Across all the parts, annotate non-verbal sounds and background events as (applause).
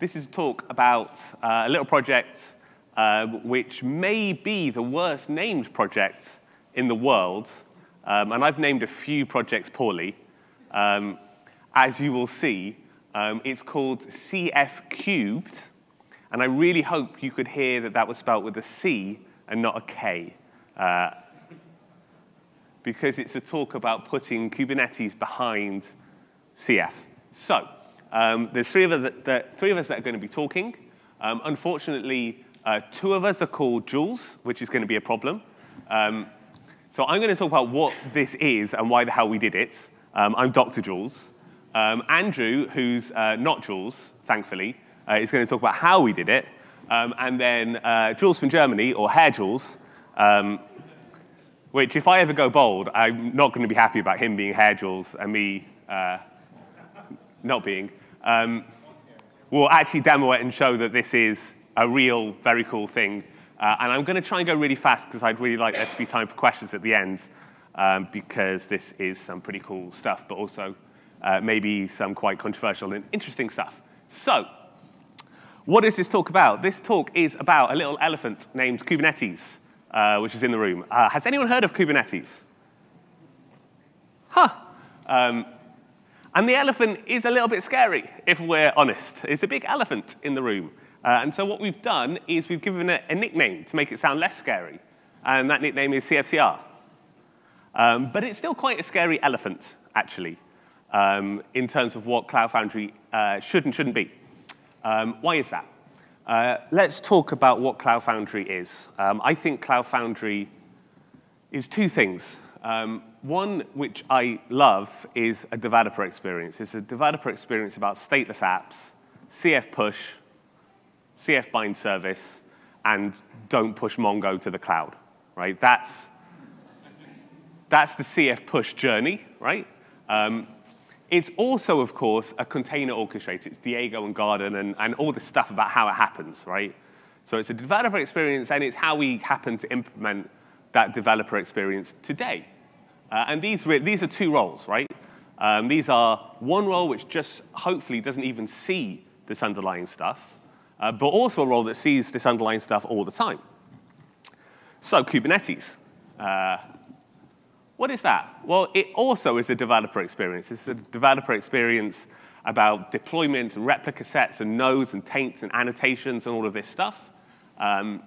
This is a talk about uh, a little project uh, which may be the worst named project in the world. Um, and I've named a few projects poorly. Um, as you will see, um, it's called CF Cubed. And I really hope you could hear that that was spelled with a C and not a K. Uh, because it's a talk about putting Kubernetes behind CF. So, um, there's three of, us that, that, three of us that are going to be talking. Um, unfortunately, uh, two of us are called Jules, which is going to be a problem. Um, so I'm going to talk about what this is and why the hell we did it. Um, I'm Dr. Jules. Um, Andrew, who's uh, not Jules, thankfully, uh, is going to talk about how we did it. Um, and then uh, Jules from Germany, or Hair Jules, which if I ever go bald, I'm not going to be happy about him being Hair Jules and me uh, not being, um, will actually demo it and show that this is a real, very cool thing. Uh, and I'm going to try and go really fast because I'd really like there to be time for questions at the end um, because this is some pretty cool stuff, but also uh, maybe some quite controversial and interesting stuff. So, what is this talk about? This talk is about a little elephant named Kubernetes, uh, which is in the room. Uh, has anyone heard of Kubernetes? Huh. Um, and the elephant is a little bit scary, if we're honest. It's a big elephant in the room. Uh, and so what we've done is we've given it a nickname to make it sound less scary. And that nickname is CFCR. Um, but it's still quite a scary elephant, actually, um, in terms of what Cloud Foundry uh, should and shouldn't be. Um, why is that? Uh, let's talk about what Cloud Foundry is. Um, I think Cloud Foundry is two things. Um, one which I love is a developer experience. It's a developer experience about stateless apps, CF push, CF bind service, and don't push Mongo to the cloud, right? That's, that's the CF push journey, right? Um, it's also, of course, a container orchestrator. It's Diego and Garden and, and all the stuff about how it happens, right? So it's a developer experience, and it's how we happen to implement that developer experience today. Uh, and these, these are two roles, right? Um, these are one role which just hopefully doesn't even see this underlying stuff, uh, but also a role that sees this underlying stuff all the time. So Kubernetes. Uh, what is that? Well, it also is a developer experience. It's a developer experience about deployment and replica sets and nodes and taints and annotations and all of this stuff. Um,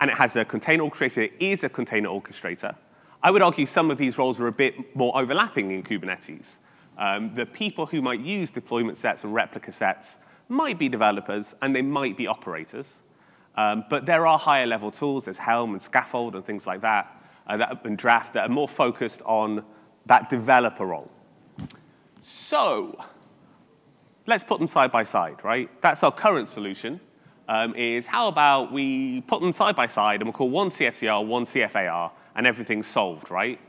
and it has a container orchestrator. It is a container orchestrator. I would argue some of these roles are a bit more overlapping in Kubernetes. Um, the people who might use deployment sets and replica sets might be developers and they might be operators. Um, but there are higher level tools, there's Helm and Skaffold and things like that, uh, that and Draft that are more focused on that developer role. So let's put them side by side, right? That's our current solution, um, is how about we put them side by side and we'll call one CFCR, one CFAR, and everything's solved, right?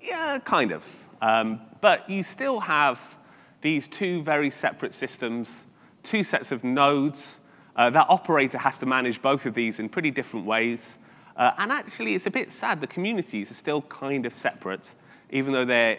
Yeah, kind of. Um, but you still have these two very separate systems, two sets of nodes. Uh, that operator has to manage both of these in pretty different ways. Uh, and actually, it's a bit sad the communities are still kind of separate, even though they're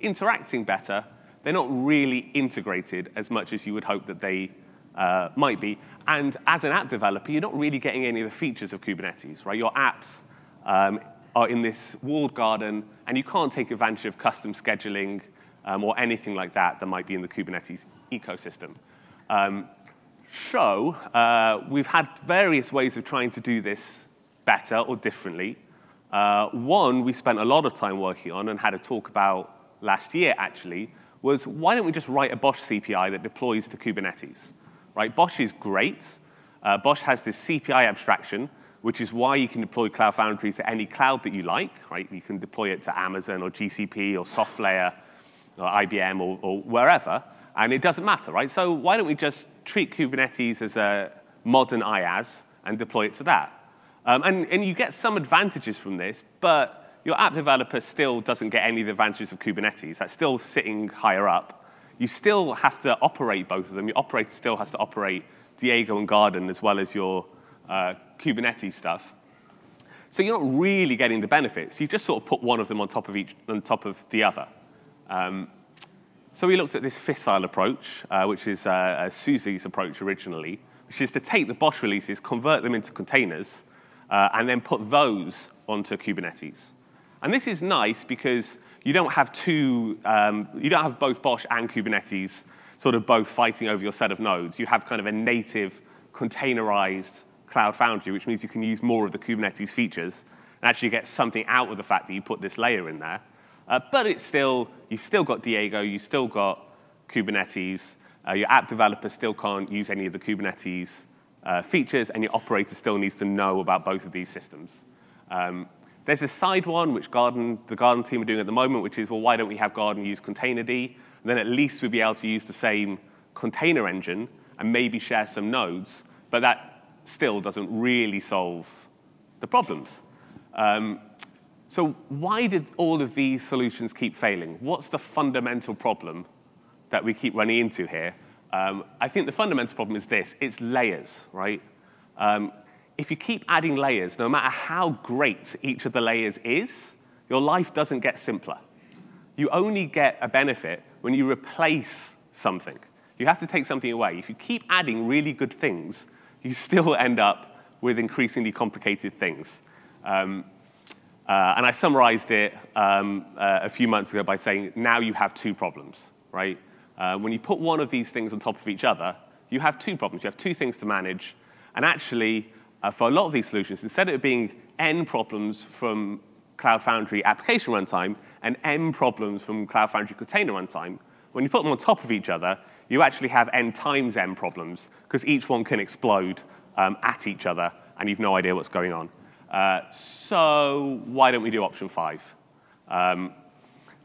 interacting better. They're not really integrated as much as you would hope that they uh, might be. And as an app developer, you're not really getting any of the features of Kubernetes, right? Your apps um, are in this walled garden, and you can't take advantage of custom scheduling um, or anything like that that might be in the Kubernetes ecosystem. Um, so uh, we've had various ways of trying to do this better or differently. Uh, one we spent a lot of time working on and had a talk about last year, actually, was why don't we just write a BOSH CPI that deploys to Kubernetes? Right? BOSH is great. Uh, BOSH has this CPI abstraction which is why you can deploy Cloud Foundry to any cloud that you like, right? You can deploy it to Amazon or GCP or SoftLayer or IBM or, or wherever, and it doesn't matter, right? So why don't we just treat Kubernetes as a modern IaaS and deploy it to that? Um, and, and you get some advantages from this, but your app developer still doesn't get any of the advantages of Kubernetes. That's still sitting higher up. You still have to operate both of them. Your operator still has to operate Diego and Garden as well as your uh, Kubernetes stuff. So you're not really getting the benefits. You just sort of put one of them on top of each, on top of the other. Um, so we looked at this fissile approach, uh, which is uh, SUSE's approach originally, which is to take the BOSH releases, convert them into containers, uh, and then put those onto Kubernetes. And this is nice because you don't have two, um, you don't have both BOSH and Kubernetes sort of both fighting over your set of nodes. You have kind of a native containerized Cloud Foundry, which means you can use more of the Kubernetes features and actually get something out of the fact that you put this layer in there. Uh, but it's still, you've still got Diego, you've still got Kubernetes, uh, your app developer still can't use any of the Kubernetes uh, features, and your operator still needs to know about both of these systems. Um, there's a side one, which Garden, the Garden team are doing at the moment, which is, well, why don't we have Garden use Containerd? And then at least we'd be able to use the same container engine and maybe share some nodes, but that still doesn't really solve the problems. Um, so why did all of these solutions keep failing? What's the fundamental problem that we keep running into here? Um, I think the fundamental problem is this. It's layers, right? Um, if you keep adding layers, no matter how great each of the layers is, your life doesn't get simpler. You only get a benefit when you replace something. You have to take something away. If you keep adding really good things, you still end up with increasingly complicated things. Um, uh, and I summarized it um, uh, a few months ago by saying, now you have two problems, right? Uh, when you put one of these things on top of each other, you have two problems. You have two things to manage. And actually, uh, for a lot of these solutions, instead of it being N problems from Cloud Foundry application runtime and M problems from Cloud Foundry container runtime, when you put them on top of each other, you actually have N times n problems, because each one can explode um, at each other, and you've no idea what's going on. Uh, so why don't we do option five? Um,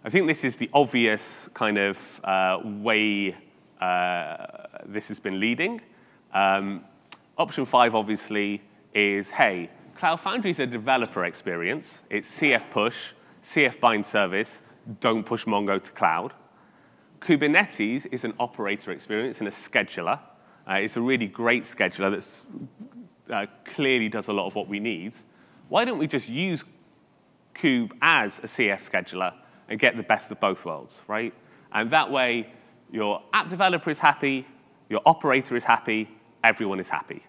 I think this is the obvious kind of uh, way uh, this has been leading. Um, option five, obviously, is, hey, Cloud Foundry is a developer experience. It's CF push, CF bind service, don't push Mongo to cloud. Kubernetes is an operator experience and a scheduler. Uh, it's a really great scheduler that uh, clearly does a lot of what we need why don't we just use Kube as a CF scheduler and get the best of both worlds, right? And that way, your app developer is happy, your operator is happy, everyone is happy.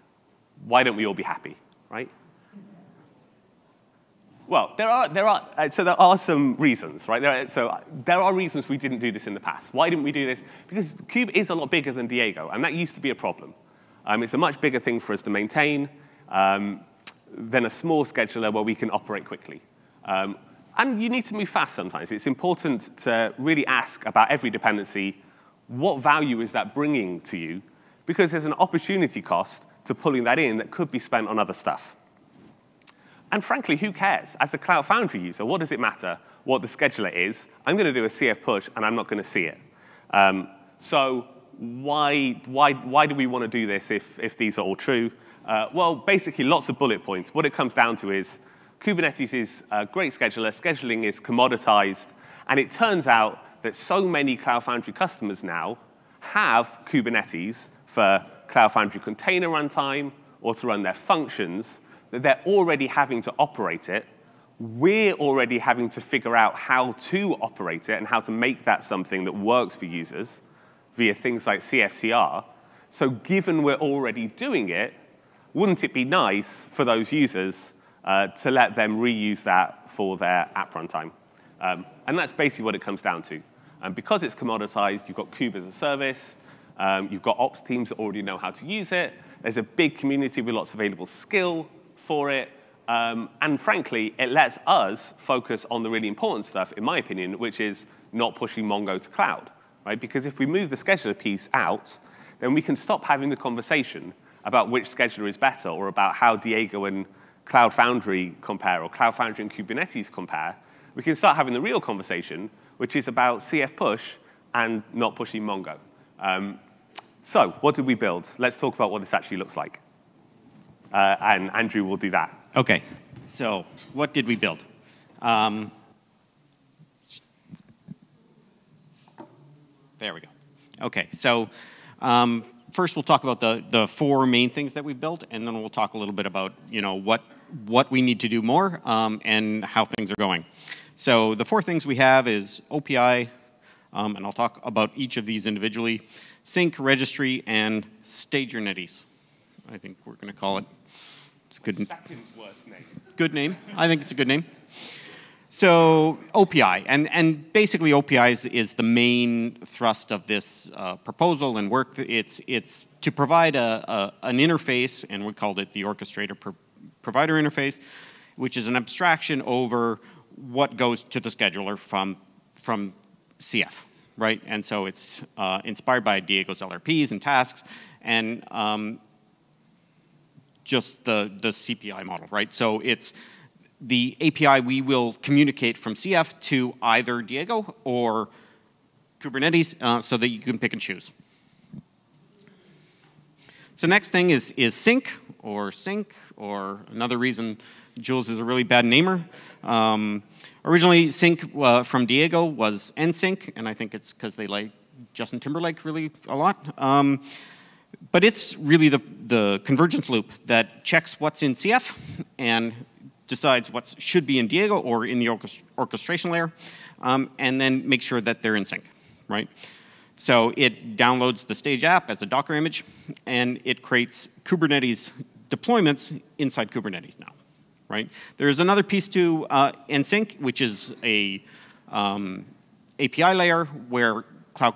Why don't we all be happy, right? Well, there are, there are, uh, so there are some reasons, right? There are, so uh, there are reasons we didn't do this in the past. Why didn't we do this? Because Kube is a lot bigger than Diego, and that used to be a problem. Um, it's a much bigger thing for us to maintain. Um, than a small scheduler where we can operate quickly. Um, and you need to move fast sometimes. It's important to really ask about every dependency, what value is that bringing to you? Because there's an opportunity cost to pulling that in that could be spent on other stuff. And frankly, who cares? As a Cloud Foundry user, what does it matter what the scheduler is? I'm going to do a CF push, and I'm not going to see it. Um, so why, why, why do we want to do this if, if these are all true? Uh, well, basically, lots of bullet points. What it comes down to is Kubernetes is a great scheduler, scheduling is commoditized, and it turns out that so many Cloud Foundry customers now have Kubernetes for Cloud Foundry container runtime or to run their functions, that they're already having to operate it. We're already having to figure out how to operate it and how to make that something that works for users via things like CFCR. So given we're already doing it, wouldn't it be nice for those users uh, to let them reuse that for their app runtime? Um, and that's basically what it comes down to. And because it's commoditized, you've got Kube as a service, um, you've got ops teams that already know how to use it, there's a big community with lots of available skill for it, um, and frankly, it lets us focus on the really important stuff, in my opinion, which is not pushing Mongo to cloud, right? Because if we move the scheduler piece out, then we can stop having the conversation about which scheduler is better or about how Diego and Cloud Foundry compare or Cloud Foundry and Kubernetes compare, we can start having the real conversation, which is about CF push and not pushing Mongo. Um, so what did we build? Let's talk about what this actually looks like. Uh, and Andrew will do that. OK. So what did we build? Um, there we go. OK. So um, first we'll talk about the, the four main things that we've built, and then we'll talk a little bit about you know what what we need to do more um, and how things are going. So the four things we have is OPI, Um, and I'll talk about each of these individually. Sync, registry, and Stagernetes. I think we're going to call it. It's a good, Second worst name. good name. I think it's a good name. So OPI, and, and basically OPI is, is the main thrust of this uh, proposal and work. It's, it's to provide a, a, an interface, and we called it the orchestrator pro provider interface, which is an abstraction over what goes to the scheduler from, from CF, right? And so it's uh, inspired by Diego's LRPs and tasks, and um, just the, the CPI model, right? So it's the API we will communicate from CF to either Diego or Kubernetes uh, so that you can pick and choose. So next thing is, is sync or sync or another reason Jules is a really bad namer. Um, originally sync uh, from Diego was NSYNC and I think it's because they like Justin Timberlake really a lot. Um, but it's really the, the convergence loop that checks what's in CF and decides what should be in Diego or in the orchestration layer, um, and then make sure that they're in sync, right? So it downloads the stage app as a Docker image, and it creates Kubernetes deployments inside Kubernetes now, right? There's another piece to uh, NSYNC, which is a um, API layer where Cloud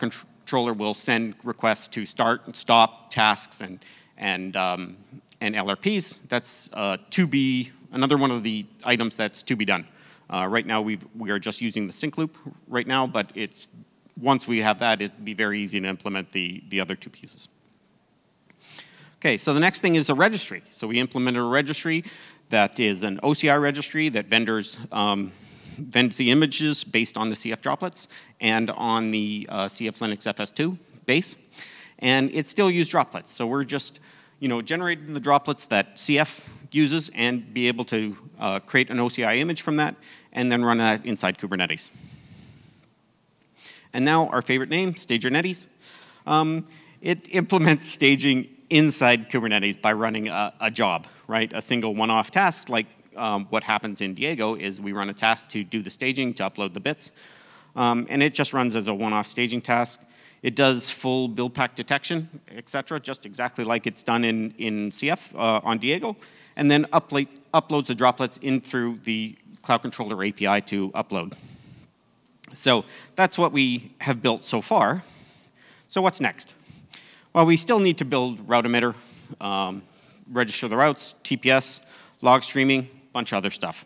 Controller will send requests to start and stop tasks and, and, um, and LRPs. That's uh, to be another one of the items that's to be done. Uh, right now, we we are just using the sync loop right now, but it's once we have that, it'd be very easy to implement the, the other two pieces. Okay, so the next thing is a registry. So we implemented a registry that is an OCI registry that vendors um, the images based on the CF droplets and on the uh, cflinuxfs2 base. And it still uses droplets. So we're just you know, generating the droplets that CF uses and be able to uh, create an OCI image from that and then run that inside Kubernetes. And now our favorite name, Stagernetes. Um, it implements staging inside Kubernetes by running a, a job, right? A single one-off task like um, what happens in Diego is we run a task to do the staging, to upload the bits. Um, and it just runs as a one-off staging task. It does full build pack detection, et cetera, just exactly like it's done in, in CF uh, on Diego and then upload, uploads the droplets in through the Cloud Controller API to upload. So that's what we have built so far. So what's next? Well, we still need to build route emitter, um, register the routes, TPS, log streaming, bunch of other stuff.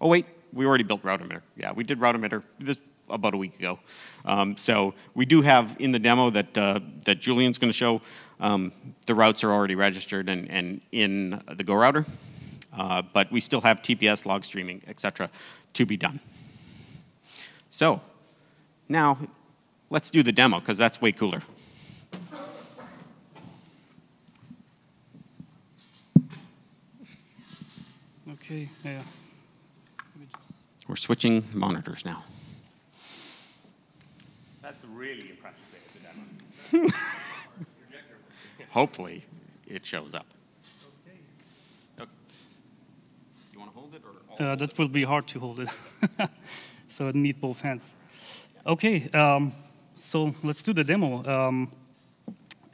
Oh wait, we already built route emitter. Yeah, we did route emitter this about a week ago. Um, so we do have in the demo that uh, that Julian's going to show um, the routes are already registered and, and in the Go router, uh, but we still have TPS, log streaming, et cetera, to be done. So now let's do the demo, because that's way cooler. Okay, yeah. We're switching monitors now. That's the really impressive bit of the demo. (laughs) hopefully it shows up. Okay. You want to hold it or? Uh, that will be hard to hold it. (laughs) so I need both hands. Okay, um, so let's do the demo. Um,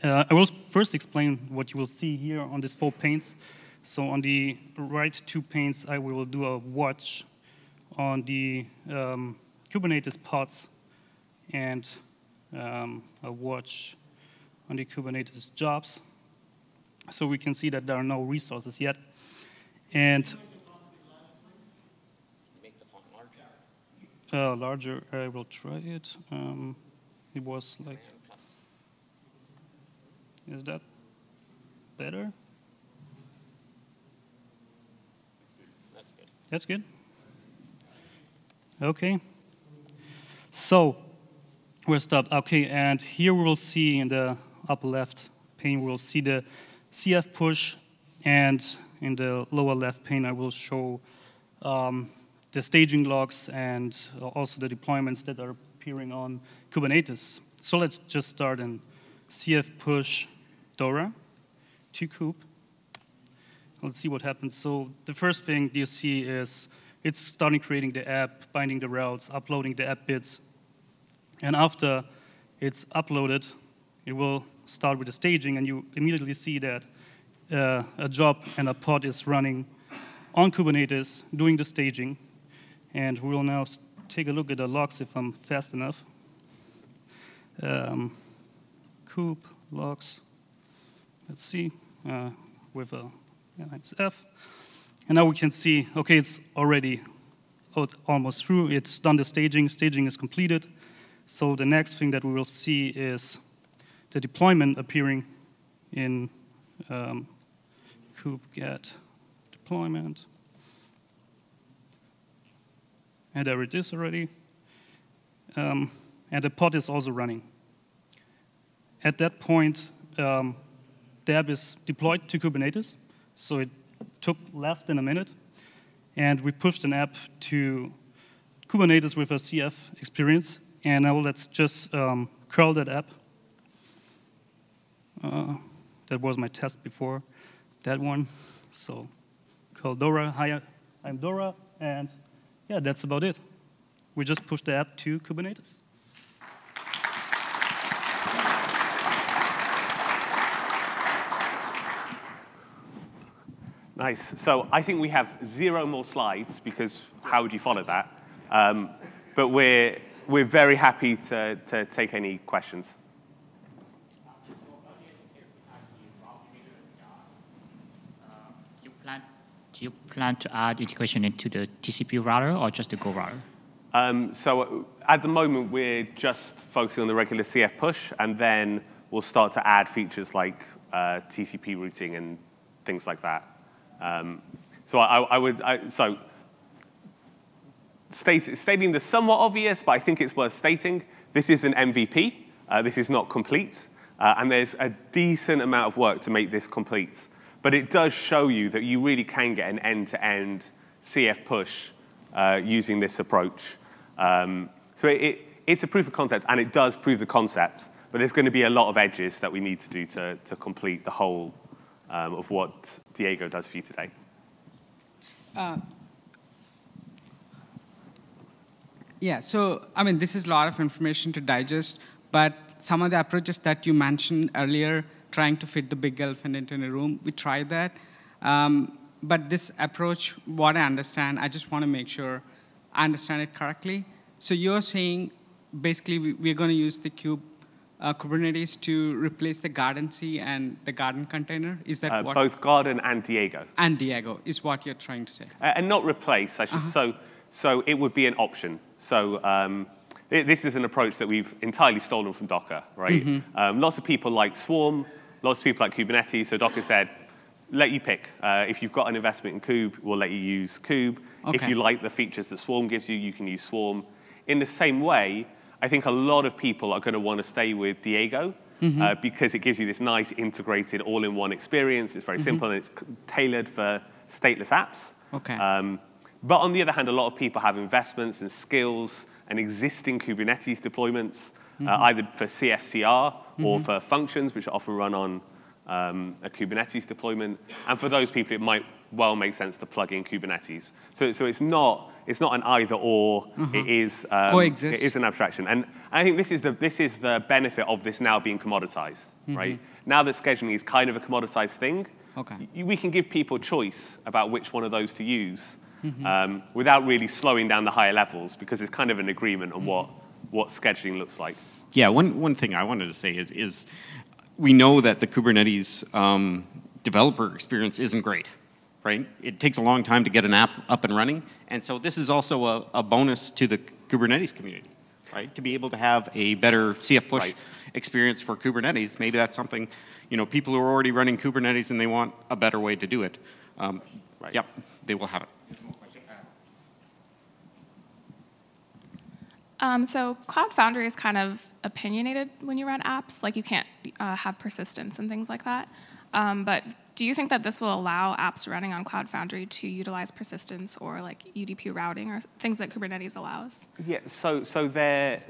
uh, I will first explain what you will see here on these four panes. So on the right two panes, I will do a watch on the um, Kubernetes pods and um, a watch on the Kubernetes jobs. So we can see that there are no resources yet. And make the font larger. Uh, larger, I will try it. Um, it was like. Is that better? That's good. Okay. So we're stopped. Okay, and here we will see in the upper left pane, we'll see the CF push, and in the lower left pane, I will show um, the staging logs and also the deployments that are appearing on Kubernetes. So let's just start in CF push Dora to kube. Let's see what happens. So the first thing you see is it's starting creating the app, binding the routes, uploading the app bits. And after it's uploaded, it will start with the staging, and you immediately see that uh, a job and a pod is running on Kubernetes doing the staging. And we will now take a look at the logs if I'm fast enough. Um, kube logs, let's see, uh, with a F. And now we can see, okay, it's already almost through. It's done the staging. Staging is completed. So the next thing that we will see is the deployment appearing in um, kubectl deployment. And there it is already. Um, and the pod is also running. At that point, um, app is deployed to Kubernetes, so it took less than a minute. And we pushed an app to Kubernetes with a CF experience. And now let's just um, curl that app. Uh, that was my test before that one. So called Dora. Hi, I'm Dora. And yeah, that's about it. We just pushed the app to Kubernetes. Nice. So I think we have zero more slides because how would you follow that? Um, but we're, we're very happy to, to take any questions. do you plan to add integration into the TCP router or just the Go router? Um, so uh, at the moment, we're just focusing on the regular CF push, and then we'll start to add features like uh, TCP routing and things like that. Um, so I, I would, I, so state, stating the somewhat obvious, but I think it's worth stating, this is an MVP. Uh, this is not complete. Uh, and there's a decent amount of work to make this complete. But it does show you that you really can get an end-to-end CF push uh, using this approach. Um, so it, it, it's a proof of concept, and it does prove the concept, but there's going to be a lot of edges that we need to do to, to complete the whole um, of what Diego does for you today. Uh, yeah, so I mean, this is a lot of information to digest, but some of the approaches that you mentioned earlier trying to fit the big elephant into a room. We tried that. Um, but this approach, what I understand, I just want to make sure I understand it correctly. So you're saying basically we, are going to use the kube uh, Kubernetes to replace the Garden C and the Garden container? Is that uh, what? Both Garden and Diego. And Diego is what you're trying to say. Uh, and not replace, I should, uh -huh. so, so it would be an option. So um, it, this is an approach that we've entirely stolen from Docker, right? Mm -hmm. um, lots of people like Swarm, lots of people like Kubernetes, so Docker said, let you pick. Uh, if you've got an investment in Kube, we'll let you use Kube. Okay. If you like the features that Swarm gives you, you can use Swarm. In the same way, I think a lot of people are going to want to stay with Diego mm -hmm. uh, because it gives you this nice integrated all-in-one experience. It's very mm -hmm. simple and it's tailored for stateless apps. Okay. Um, but on the other hand, a lot of people have investments and skills and existing Kubernetes deployments uh, mm-hmm. either for CFCR or mm -hmm. for functions, which are often run on um, a Kubernetes deployment. And for those people, it might well make sense to plug in Kubernetes. So, so it's, not, it's not an either or, mm -hmm. it, is, um, Coexist. it is an abstraction. And I think this is the, this is the benefit of this now being commoditized, mm-hmm. right? Now that scheduling is kind of a commoditized thing, okay. we can give people choice about which one of those to use mm-hmm. um, without really slowing down the higher levels because it's kind of an agreement on what what scheduling looks like. Yeah, one, one thing I wanted to say is, is we know that the Kubernetes um, developer experience isn't great, right? It takes a long time to get an app up and running, and so this is also a, a bonus to the Kubernetes community, right? To be able to have a better CF push right. experience for Kubernetes, maybe that's something, you know, people who are already running Kubernetes and they want a better way to do it, um, right. yep, they will have it. Um, so Cloud Foundry is kind of opinionated when you run apps. Like you can't uh, have persistence and things like that. Um, but do you think that this will allow apps running on Cloud Foundry to utilize persistence or like UDP routing or things that Kubernetes allows? Yeah. So so there.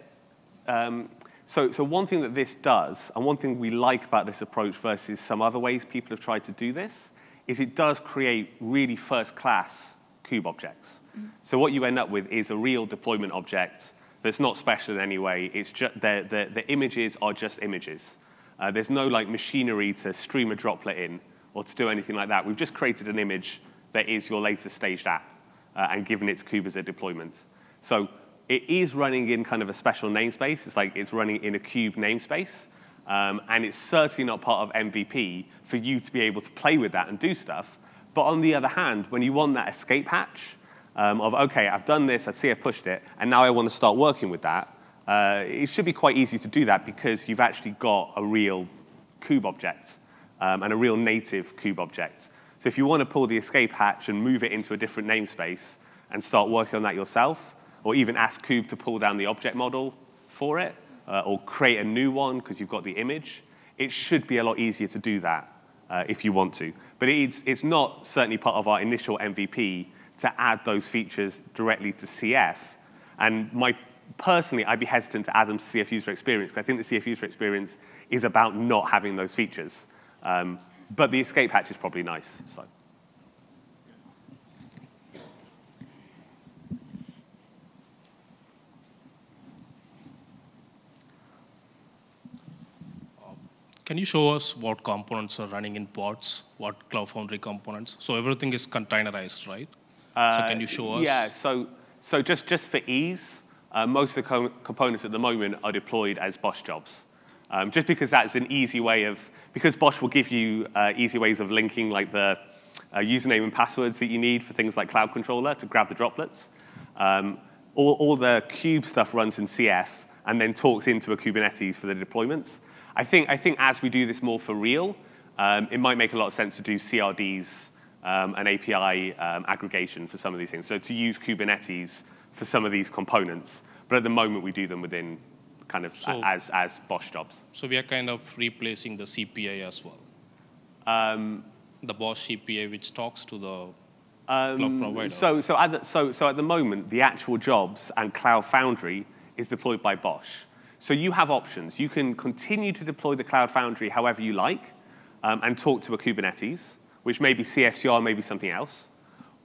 Um, so, so one thing that this does, and one thing we like about this approach versus some other ways people have tried to do this, is it does create really first-class kube objects. Mm -hmm. So what you end up with is a real deployment object that's not special in any way. It's just the, the, the images are just images. Uh, there's no like machinery to stream a droplet in or to do anything like that. We've just created an image that is your latest staged app uh, and given its kube as a deployment. So it is running in kind of a special namespace. It's like it's running in a kube namespace. Um, and it's certainly not part of MVP for you to be able to play with that and do stuff. But on the other hand, when you want that escape hatch um, of, OK, I've done this, I see I've pushed it, and now I want to start working with that, uh, it should be quite easy to do that because you've actually got a real kube object um, and a real native kube object. So if you want to pull the escape hatch and move it into a different namespace and start working on that yourself, or even ask Kube to pull down the object model for it, uh, or create a new one because you've got the image, it should be a lot easier to do that uh, if you want to. But it's, it's not certainly part of our initial MVP to add those features directly to CF. And my, personally, I'd be hesitant to add them to CF user experience because I think the CF user experience is about not having those features. Um, but the escape hatch is probably nice. So. Can you show us what components are running in pods, what Cloud Foundry components? So everything is containerized, right? Uh, so can you show us? Yeah, so, so just, just for ease, uh, most of the co components at the moment are deployed as BOSH jobs. Um, just because that's an easy way of, because BOSH will give you uh, easy ways of linking like the uh, username and passwords that you need for things like Cloud Controller to grab the droplets. Um, all, all the kube stuff runs in CF and then talks into a Kubernetes for the deployments. I think, I think as we do this more for real, um, it might make a lot of sense to do CRDs um, and API um, aggregation for some of these things. So to use Kubernetes for some of these components. But at the moment, we do them within kind of so, as, as BOSH jobs. So we are kind of replacing the CPI as well. Um, the BOSH CPI, which talks to the um, cloud provider. So, so, at the, so, so at the moment, the actual jobs and Cloud Foundry is deployed by BOSH. So you have options. You can continue to deploy the Cloud Foundry however you like um, and talk to a Kubernetes, which may be CFCR, maybe something else.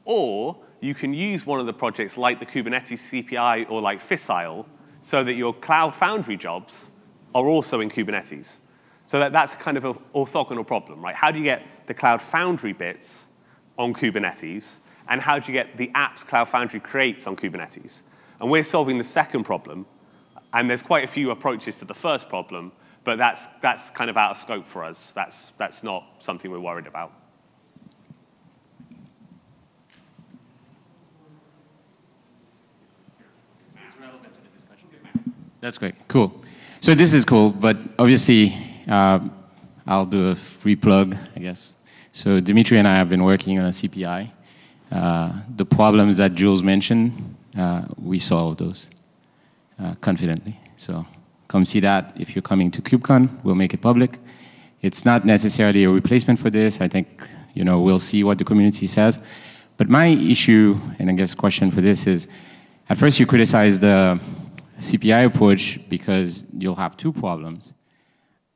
Or you can use one of the projects like the Kubernetes CPI or like Fissile so that your Cloud Foundry jobs are also in Kubernetes. So that, that's kind of an orthogonal problem, right? How do you get the Cloud Foundry bits on Kubernetes, and how do you get the apps Cloud Foundry creates on Kubernetes? And we're solving the second problem, and there's quite a few approaches to the first problem, but that's, that's kind of out of scope for us. That's, that's not something we're worried about. That's great. Cool. So this is cool, but obviously, uh, I'll do a free plug, I guess. So Dimitri and I have been working on a CPI. Uh, the problems that Jules mentioned, uh, we solve those uh, confidently. So come see that if you're coming to KubeCon. We'll make it public. It's not necessarily a replacement for this. I think you know we'll see what the community says. But my issue, and I guess question for this is, at first you criticize the CPI approach because you'll have two problems.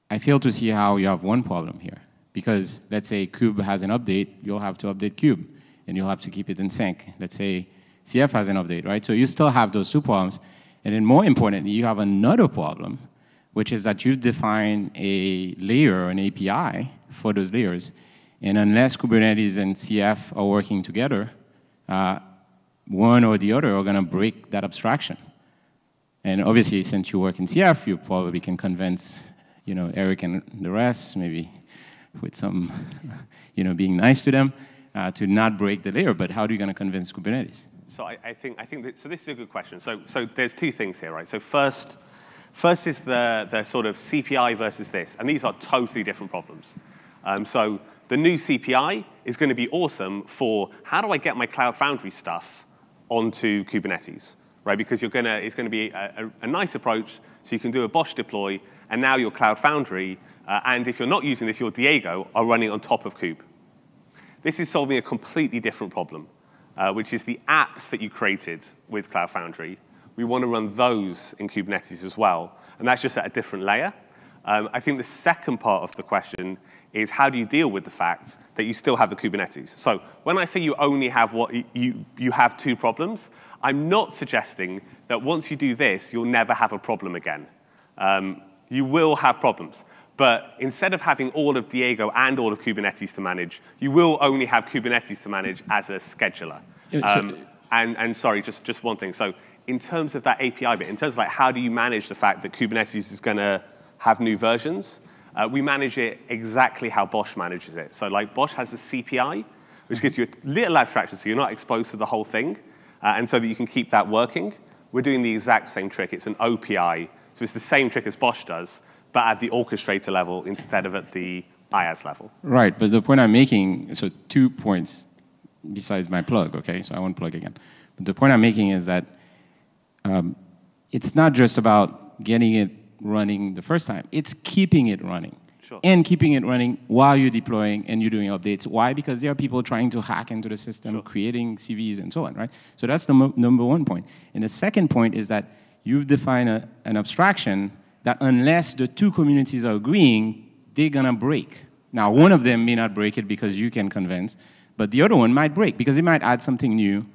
I fail to see how you have one problem here. Because let's say Kube has an update, you'll have to update Kube, and you'll have to keep it in sync. Let's say CF has an update, right? So you still have those two problems. And then more importantly, you have another problem, which is that you define a layer, an API for those layers. And unless Kubernetes and CF are working together, uh, one or the other are going to break that abstraction. And obviously, since you work in CF, you probably can convince, you know, Eric and the rest, maybe with some, (laughs) you know, being nice to them, uh, to not break the layer. But how are you going to convince Kubernetes? So I, I, think, I think that, so this is a good question. So, so there's two things here, right? So first, first is the, the sort of CPI versus this, and these are totally different problems. Um, so the new CPI is going to be awesome for how do I get my Cloud Foundry stuff onto Kubernetes, right? Because you're gonna, it's going to be a, a, a, nice approach, so you can do a BOSH deploy, and now your Cloud Foundry, uh, and if you're not using this, your Diego are running on top of Kube. This is solving a completely different problem uh, which is the apps that you created with Cloud Foundry. We want to run those in Kubernetes as well. And that's just at a different layer. Um, I think the second part of the question is how do you deal with the fact that you still have the Kubernetes? So when I say you only have what you, you have two problems, I'm not suggesting that once you do this, you'll never have a problem again. Um, you will have problems. But instead of having all of Diego and all of Kubernetes to manage, you will only have Kubernetes to manage as a scheduler. Um, and, and sorry, just, just one thing. So in terms of that API bit, in terms of like how do you manage the fact that Kubernetes is going to have new versions, uh, we manage it exactly how BOSH manages it. So like BOSH has a CPI, which gives you a little abstraction so you're not exposed to the whole thing, uh, and so that you can keep that working. We're doing the exact same trick. It's an OPI, so it's the same trick as BOSH does, but at the orchestrator level instead of at the IaaS level. Right, but the point I'm making, so two points besides my plug, okay? So I won't plug again. But the point I'm making is that um, it's not just about getting it running the first time, it's keeping it running. Sure. And keeping it running while you're deploying and you're doing updates. Why? Because there are people trying to hack into the system, Sure. creating CVs and so on, right? So that's the number one point. And the second point is that you've defined a, an abstraction that unless the two communities are agreeing, they're gonna break. Now, one of them may not break it because you can convince, but the other one might break because it might add something new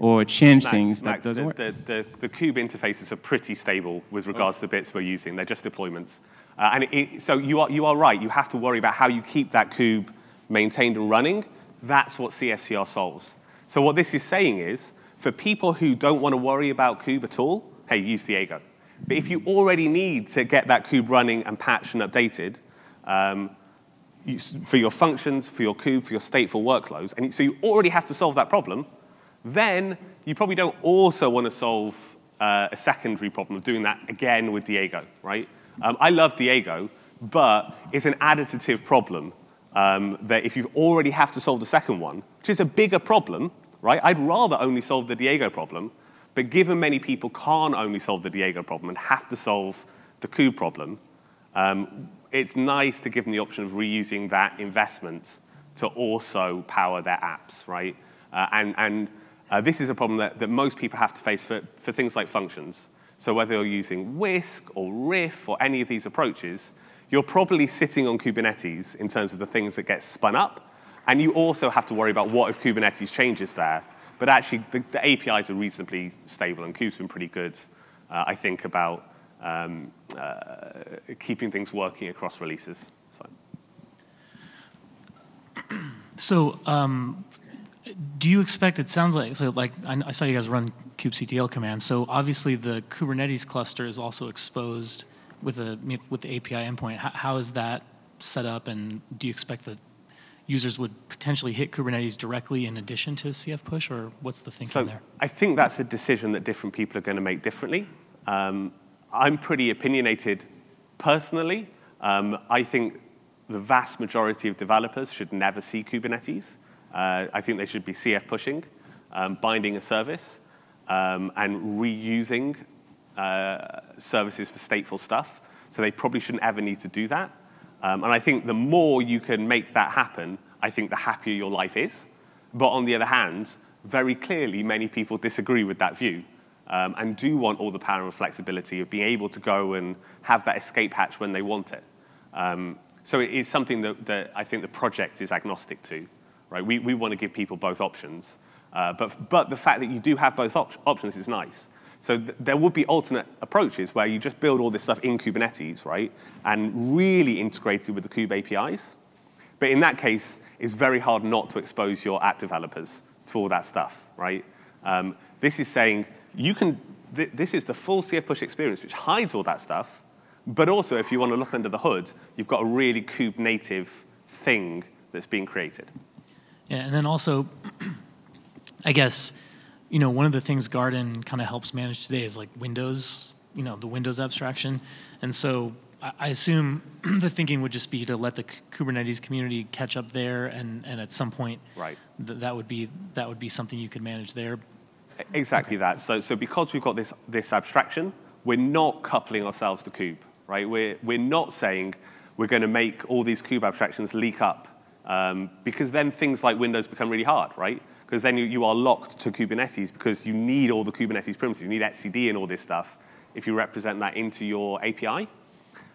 or change Max, things that Max, doesn't the, work. The, the, the kube interfaces are pretty stable with regards to the bits we're using. They're just deployments. Uh, and it, so you are, you are right. You have to worry about how you keep that kube maintained and running. That's what CFCR solves. So what this is saying is, for people who don't want to worry about kube at all, hey, use Diego. But if you already need to get that kube running and patched and updated, um, you, for your functions, for your kube, for your stateful workloads, and so you already have to solve that problem, then you probably don't also want to solve uh, a secondary problem of doing that again with Diego, right? Um, I love Diego, but it's an additive problem um, that if you already have to solve the second one, which is a bigger problem, right? I'd rather only solve the Diego problem, but given many people can't only solve the Diego problem and have to solve the kube problem, um, it's nice to give them the option of reusing that investment to also power their apps, right? Uh, and and uh, this is a problem that, that most people have to face for, for things like functions. So whether you're using Whisk or Riff or any of these approaches, you're probably sitting on Kubernetes in terms of the things that get spun up. And you also have to worry about what if Kubernetes changes there. But actually, the, the APIs are reasonably stable, and Kube's been pretty good, uh, I think, about um, uh, keeping things working across releases. So. So, um, do you expect? It sounds like so. Like I, I saw you guys run kubectl commands. So obviously the Kubernetes cluster is also exposed with a with the API endpoint. How, how is that set up, and do you expect that users would potentially hit Kubernetes directly in addition to CF push, or what's the thinking so there? I think that's a decision that different people are going to make differently. Um, I'm pretty opinionated personally. Um, I think the vast majority of developers should never see Kubernetes. Uh, I think they should be CF pushing, um, binding a service, um, and reusing uh, services for stateful stuff. So they probably shouldn't ever need to do that. Um, and I think the more you can make that happen, I think the happier your life is. But on the other hand, very clearly, many people disagree with that view um, and do want all the power and flexibility of being able to go and have that escape hatch when they want it. Um, so it is something that, that, I think the project is agnostic to. Right? We, we want to give people both options. Uh, but, but the fact that you do have both op options is nice. So th there would be alternate approaches where you just build all this stuff in Kubernetes, right, and really integrate it with the Kube APIs. But in that case, it's very hard not to expose your app developers to all that stuff, right? Um, this is saying you can. Th this is the full CF push experience, which hides all that stuff. But also, if you want to look under the hood, you've got a really Kube native thing that's being created. Yeah, and then also, (clears throat) I guess, you know, one of the things Garden kind of helps manage today is like Windows, you know, the Windows abstraction. And so I, assume (clears throat) the thinking would just be to let the Kubernetes community catch up there, and, and at some point, right. Th that would be that would be something you could manage there. Exactly okay. that. So, so because we've got this, this abstraction, we're not coupling ourselves to Kube, right? We're, we're not saying we're going to make all these Kube abstractions leak up um, because then things like Windows become really hard, right? Because then you, you are locked to Kubernetes because you need all the Kubernetes primitives. You need etcd and all this stuff if you represent that into your API.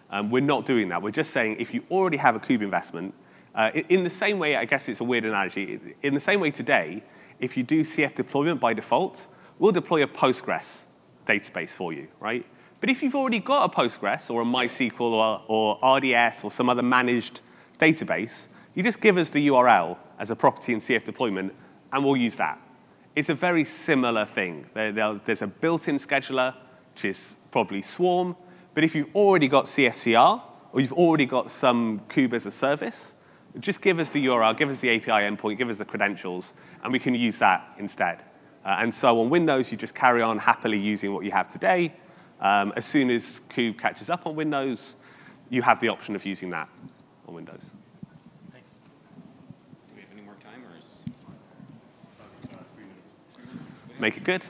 Um, we're not doing that. We're just saying if you already have a kube investment, uh, in the same way, I guess it's a weird analogy, in the same way today, if you do CF deployment by default, we'll deploy a Postgres database for you, right? But if you've already got a Postgres or a MySQL or, or RDS or some other managed database, you just give us the URL as a property in CF deployment, and we'll use that. It's a very similar thing. There, there, there's a built-in scheduler, which is probably Swarm, but if you've already got CFCR, or you've already got some kube as a service, just give us the URL, give us the API endpoint, give us the credentials, and we can use that instead. Uh, and so on Windows, you just carry on happily using what you have today. Um, as soon as kube catches up on Windows, you have the option of using that on Windows. Thanks. Do we have any more time, or is... Make it good.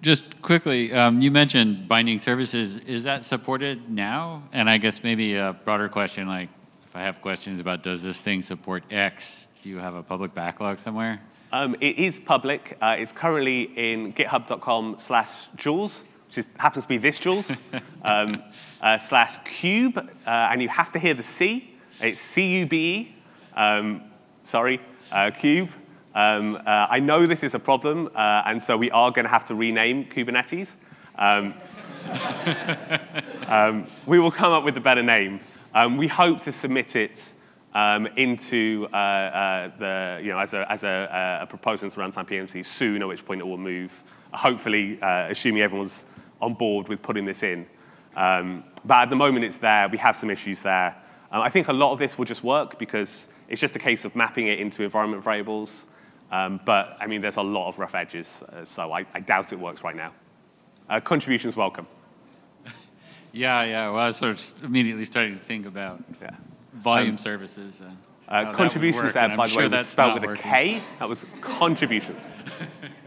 Just quickly, um, you mentioned binding services. Is that supported now? And I guess maybe a broader question, like if I have questions about does this thing support X, do you have a public backlog somewhere? Um, it is public. Uh, it's currently in github.com slash Julz, which is, happens to be this Julz, (laughs) um, uh, slash cube. Uh, and you have to hear the C. It's C-U-B-E. Um, sorry, uh, cube. Um, uh, I know this is a problem, uh, and so we are going to have to rename Kubernetes. Um, (laughs) um, we will come up with a better name. Um, we hope to submit it um, into uh, uh, the, you know, as a, as a, a proposal to runtime PMC soon, at which point it will move. Hopefully, uh, assuming everyone's on board with putting this in. Um, but at the moment, it's there. We have some issues there. I think a lot of this will just work because it's just a case of mapping it into environment variables. Um, but I mean, there's a lot of rough edges, uh, so I, I, doubt it works right now. Uh, contributions welcome. (laughs) yeah, yeah. Well, I was sort of immediately starting to think about yeah. volume um, services. Uh, contributions there, by the sure way, was spelled with a K. That was contributions. (laughs)